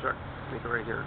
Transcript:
truck, make it right here.